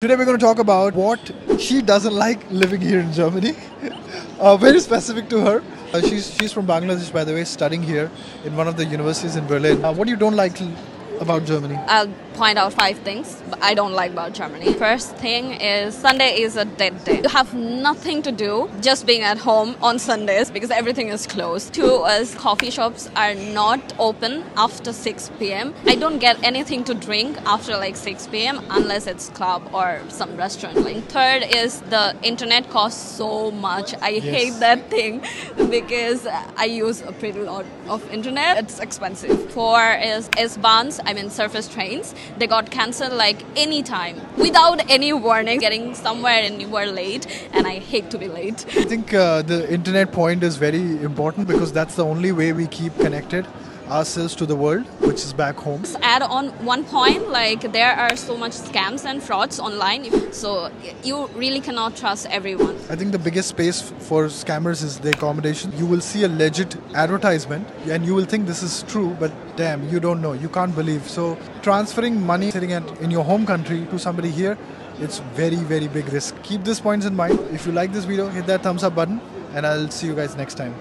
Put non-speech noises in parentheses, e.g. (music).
Today we're going to talk about what she doesn't like living here in Germany. (laughs) uh, very specific to her. Uh, she's she's from Bangladesh, by the way, studying here in one of the universities in Berlin. Uh, what you don't like about Germany? I'll point out five things I don't like about Germany. First thing is Sunday is a dead day. You have nothing to do just being at home on Sundays because everything is closed. Two is coffee shops are not open after 6 p.m. I don't get anything to drink after like 6 p.m. unless it's club or some restaurant. Like third is the internet costs so much. I hate that thing (laughs) because I use a pretty lot of internet. It's expensive. Four is S-Bahns, I mean surface trains. They got cancelled like anytime without any warning. Getting somewhere and you were late, and I hate to be late. I think uh, the internet point is very important because that's the only way we keep connected ourselves to the world, which is back home. add on one point like there are so much scams and frauds online so you really cannot trust everyone I think the biggest space for scammers is the accommodation. You will see a legit advertisement and you will think this is true, but damn, you don't know. You can't believe. So transferring money sitting at in your home country to somebody here, it's very, very big risk. Keep these points in mind. If you like this video, hit that thumbs up button and I'll see you guys next time.